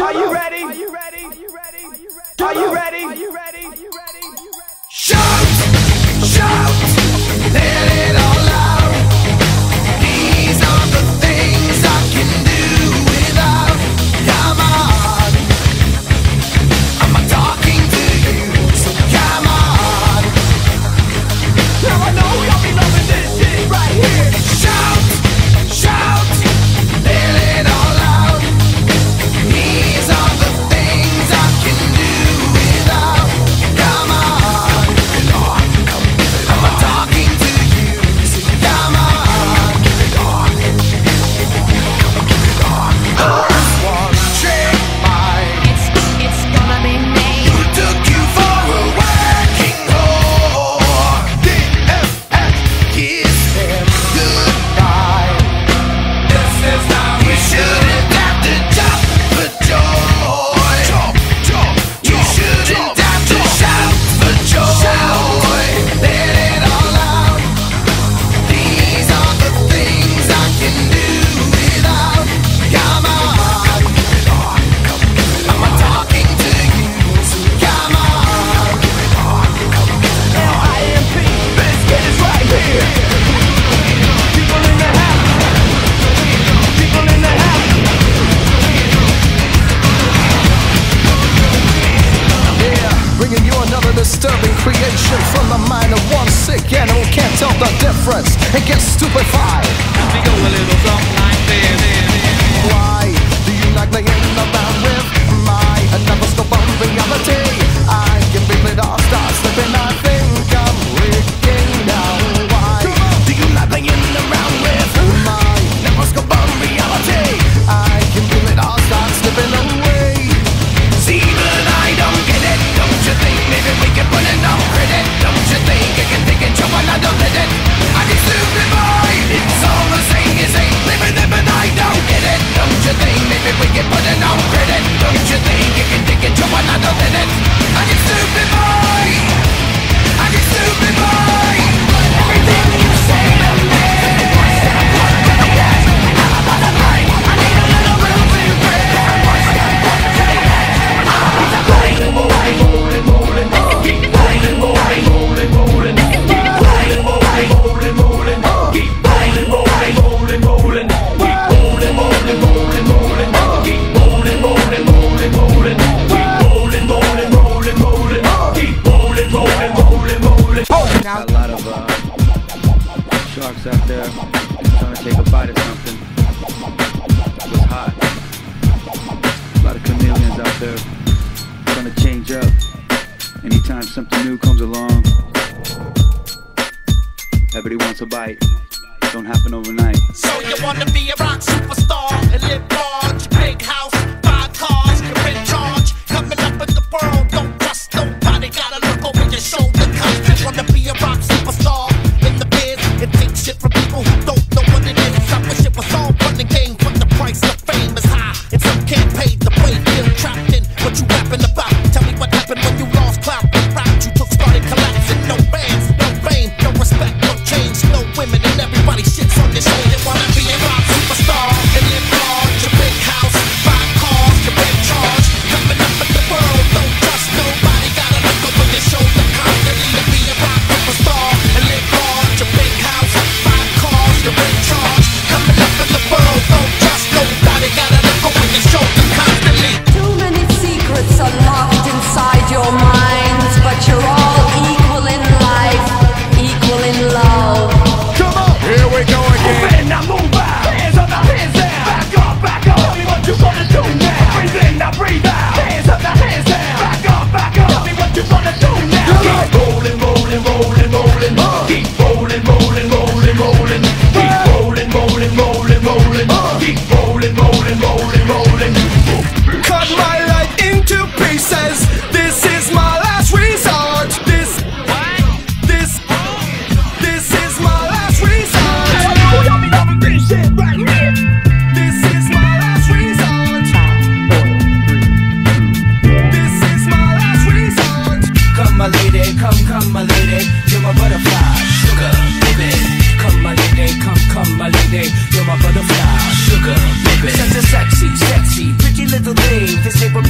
Are you ready? Are you ready? Are you ready? Are you ready? Are you ready? Shout! Shout! Let it get stupefied. Let go a little like this. Why do you like me? trying to change up. Anytime something new comes along, everybody wants a bite. Don't happen overnight. So you wanna be a rock superstar and live large, big house.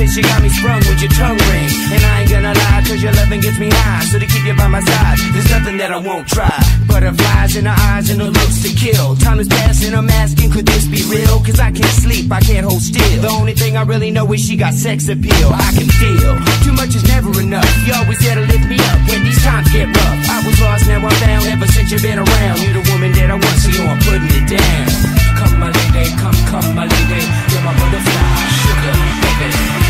You got me sprung with your tongue ring. And I ain't gonna lie, cause your loving gets me high. So to keep you by my side, there's nothing that I won't try. Butterflies in her eyes and her looks to kill. Time is passing, I'm asking, could this be real? Cause I can't sleep, I can't hold still. The only thing I really know is she got sex appeal. I can feel too much is never enough. You always there to lift me up when these times get rough. I was lost, now I'm found. Ever since you've been around, you're the woman that I want, so you know I'm putting it down. Come, my lady, come, come, my lady. You're my butterfly, sugar.